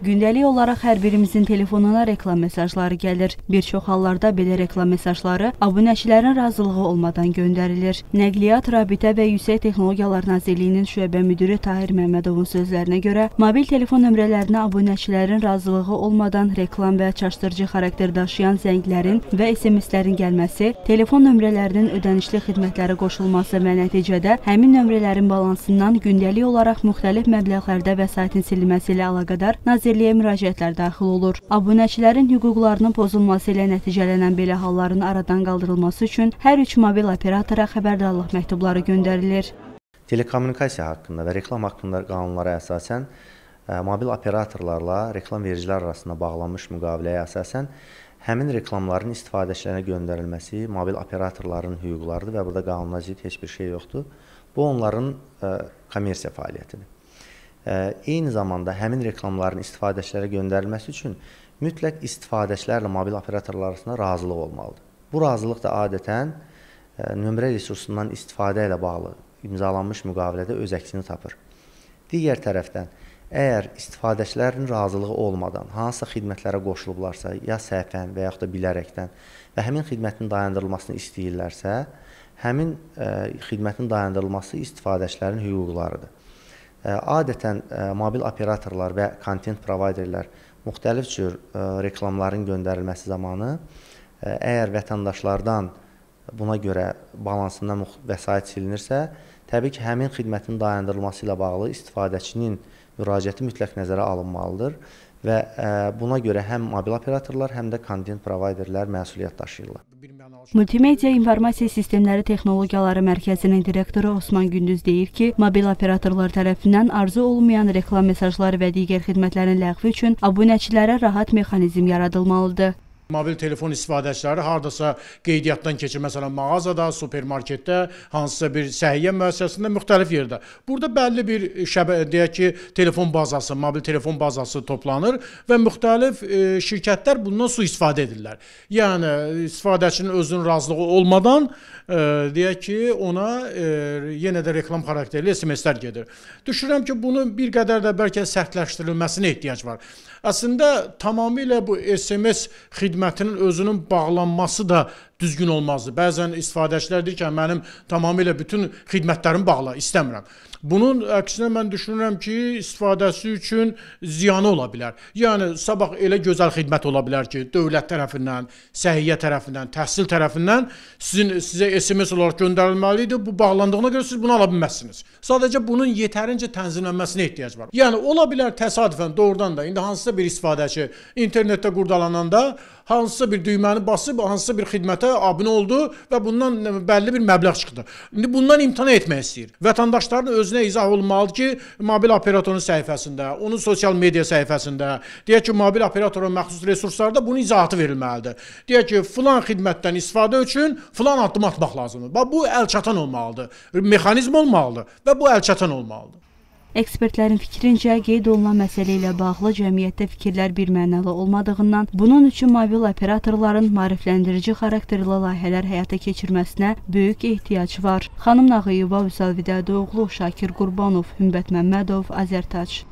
Gündəlik olaraq hər birimizin telefonuna reklam mesajları gəlir. Bir çox hallarda belə reklam mesajları abunəçilərin razılığı olmadan göndərilir. Nəqliyyat, Rabitə və Yüksək Texnologiyalar Nazirliyinin şöbə müdiri Tahir Məmmədovun sözlərinə görə, mobil telefon nömrələrinə abunəçilərin razılığı olmadan reklam və çaşdırıcı xarakter daşıyan zənglərin və SMS-lərin gəlməsi, telefon nömrələrinin ödənişli xidmətlərə qoşulması və nəticədə həmin nömrələrin balansından gündəlik olaraq müxtəlif məbləğlərdə vəsaitin silinməsi ilə əlaqədar Nazirliyin Nazirliyə müraciətlər daxil olur. Abunəçilərin hüquqlarının pozulması ilə nəticələnən belə halların aradan qaldırılması üçün hər üç mobil operatora xəbərdarlıq məktubları göndərilir. Telekommunikasiya haqqında və reklam haqqında qanunlara əsasən ə, mobil operatorlarla reklam vericilər arasında bağlanmış müqaviləyə əsasən həmin reklamların istifadəçilərinə göndərilməsi mobil operatorların hüquqlarıdır və burada qanuna zidd heç bir şey yoxdur. Bu onların ə, kommersiya fəaliyyətidir. Eyni zamanda həmin reklamların istifadəçilərə göndərilməsi üçün mütləq istifadəçilərlə mobil operatorlar arasında razılıq olmalıdır. Bu razılıq da adətən nömrə resursundan istifadə ilə bağlı imzalanmış müqavilədə öz əksini tapır. Digər tərəfdən, əgər istifadəçilərin razılığı olmadan hansısa xidmətlərə qoşulublarsa, ya səhvən və yaxud da bilərəkdən və həmin xidmətin dayandırılmasını istəyirlərsə, həmin ə, xidmətin dayandırılması istifadəçilərin hüquqlarıdır. Adətən mobil operatorlar və kontent provayderlər müxtəlif cür reklamların göndərilməsi zamanı əgər vətəndaşlardan buna görə balansından vəsait silinirsə, təbii ki, həmin xidmətin dayandırılması ilə bağlı istifadəçinin müraciəti mütləq nəzərə alınmalıdır və buna görə həm mobil operatorlar, həm də kontent provayderlər məsuliyyət daşıyırlar. Multimedia İnformasiya Sistemləri Texnologiyaları Mərkəzinin direktoru Osman Gündüz deyir ki, mobil operatorlar tərəfindən arzu olmayan reklam mesajları və digər xidmətlərin ləğvi üçün abunəçilərə rahat mexanizm yaradılmalıdır. Mobil telefon istifadəçiləri hardasa qeydiyyatdan keçir, məsələn, mağazada, supermarketdə, hansısa bir səhiyyə müəssisəsində, müxtəlif yerdə. Burada bəlli bir şəbə deyək ki, telefon bazası, mobil telefon bazası toplanır və müxtəlif e, şirkətlər bundan sui-istifadə edirlər. Yəni istifadəçinin özünün razılığı olmadan e, deyək ki, ona e, yenə də reklam xarakterli SMS-lər gedir. Düşünürəm ki, bunun bir qədər də bəlkə sərtləşdirilməsinə ehtiyac var. Əslində tamamilə bu SMS xidmət xidmətinin özünün bağlanması da düzgün olmazdı. Bəzən istifadəçilər deyir ki, mənim tamamilə bütün xidmətlərimi bağla, istəmirəm. Bunun əksinə mən düşünürəm ki, istifadəsi üçün ziyanı ola bilər. Yəni sabah elə gözəl xidmət ola bilər ki, dövlət tərəfindən, səhiyyə tərəfindən, təhsil tərəfindən sizin sizə SMS olaraq göndərilməli idi. Bu bağlandığına görə siz bunu ala bilməzsiniz. Sadəcə bunun yetərincə tənzimlənməsinə ehtiyac var. Yəni ola bilər təsadüfən doğrudan da indi hansısa bir istifadəçi internetdə qurdalananda hansısa bir düyməni basıb hansısa bir xidmətə abunə oldu və bundan bəlli bir məbləğ çıxdı. İndi bundan imtina etmək istəyir. Vətəndaşların özünə izah olunmalıdır ki, mobil operatorun səhifəsində, onun sosial media səhifəsində, deyək ki, mobil operatorun məxsus resurslarda bunun izahatı verilməlidir. Deyək ki, filan xidmətdən istifadə üçün filan addım atmaq lazımdır. Bax bu əlçatan olmalıdır. Mexanizm olmalıdır və bu əlçatan olmalıdır. Ekspertlərin fikrincə, qeyd olunan məsələ ilə bağlı cəmiyyətdə fikirlər birmənalı olmadığından, bunun üçün mobil operatorların maarifləndirici xarakterli layihələr həyata keçirməsinə böyük ehtiyac var. Xanım Nağıyeva, Vüsal Vidədoğlu, Şakir Qurbanov, Hümbət Məmmədov, Azərtac.